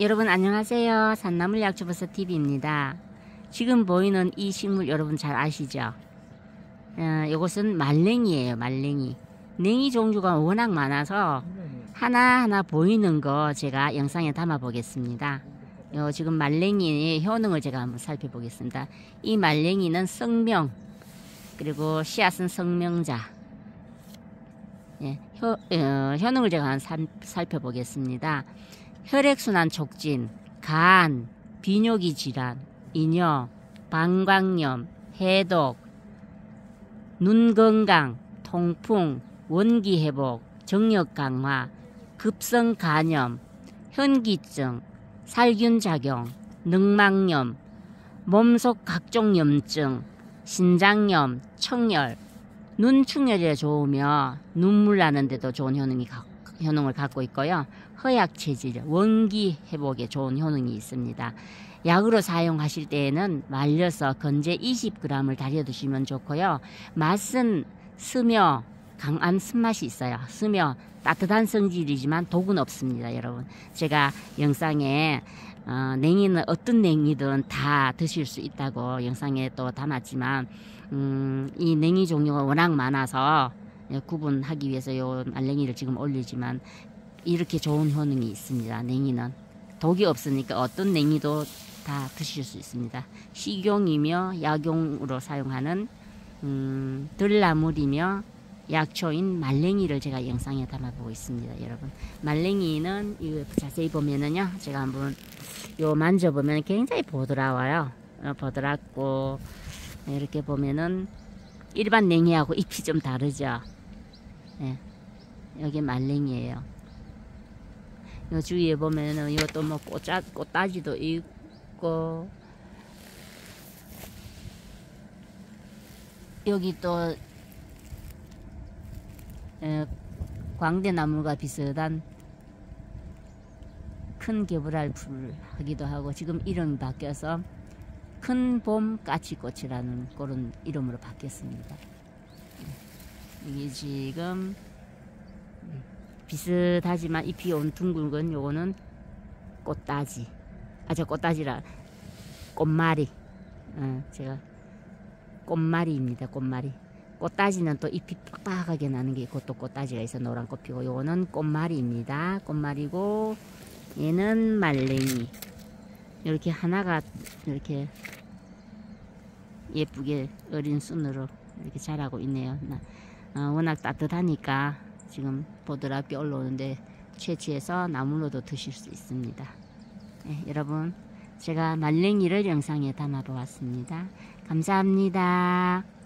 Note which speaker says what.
Speaker 1: 여러분 안녕하세요. 산나물 약초버섯 TV입니다. 지금 보이는 이 식물 여러분 잘 아시죠? 어, 이것은 말랭이에요. 말랭이. 냉이 종류가 워낙 많아서 하나하나 보이는 거 제가 영상에 담아 보겠습니다. 요 지금 말랭이의 효능을 제가 한번 살펴보겠습니다. 이 말랭이는 성명 그리고 씨앗은 성명자 예, 효, 어, 효능을 제가 한번 살, 살펴보겠습니다. 혈액순환 촉진, 간, 비뇨기 질환, 인여, 방광염, 해독, 눈 건강, 통풍, 원기 회복, 정력 강화, 급성 간염, 현기증, 살균 작용, 늑막염, 몸속 각종 염증, 신장염, 청열, 눈 충혈에 좋으며 눈물 나는데도 좋은 효능이 효능을 갖고 있고요. 허약 체질, 원기 회복에 좋은 효능이 있습니다. 약으로 사용하실 때에는 말려서 건제 20g을 달여 드시면 좋고요. 맛은 스며 강한 쓴맛이 있어요. 스며 따뜻한 성질이지만 독은 없습니다, 여러분. 제가 영상에 어, 냉이는 어떤 냉이든 다 드실 수 있다고 영상에 또 담았지만 음, 이 냉이 종류가 워낙 많아서 예, 구분하기 위해서 요 말랭이를 지금 올리지만 이렇게 좋은 효능이 있습니다. 냉이는 독이 없으니까 어떤 냉이도 다 드실 수 있습니다. 식용이며 약용으로 사용하는 음, 들나물이며 약초인 말랭이를 제가 영상에 담아보고 있습니다, 여러분. 말랭이는 이거 자세히 보면은요, 제가 한번 요 만져보면 굉장히 보드라워요. 어, 보드랍고 이렇게 보면은 일반 냉이하고 잎이 좀 다르죠. 예, 여기 말랭이에요. 요 주위에 보면은 이것도 뭐 꽃자, 꽃다지도 있고 여기 또 에, 광대나무가 비슷한 큰 개불알 풀 하기도 하고 지금 이름이 바뀌어서 큰 봄 까치꽃이라는 그런 이름으로 바뀌었습니다. 이게 지금 비슷하지만 잎이 온 둥글건 요거는 꽃다지. 아저 꽃다지라 꽃말이. 어, 제가 꽃말이입니다 꽃말이. 꽃다지는 또 잎이 빡빡하게 나는 게 그것도 꽃다지가 있어 노란 꽃 피고 요거는 꽃말이입니다. 꽃말이고 얘는 말랭이. 이렇게 하나가 이렇게 예쁘게 어린 순으로 이렇게 자라고 있네요 어, 워낙 따뜻하니까 지금 보드랍게 올라오는데 채취해서 나물로도 드실 수 있습니다. 네, 여러분 제가 말랭이를 영상에 담아 보았습니다. 감사합니다.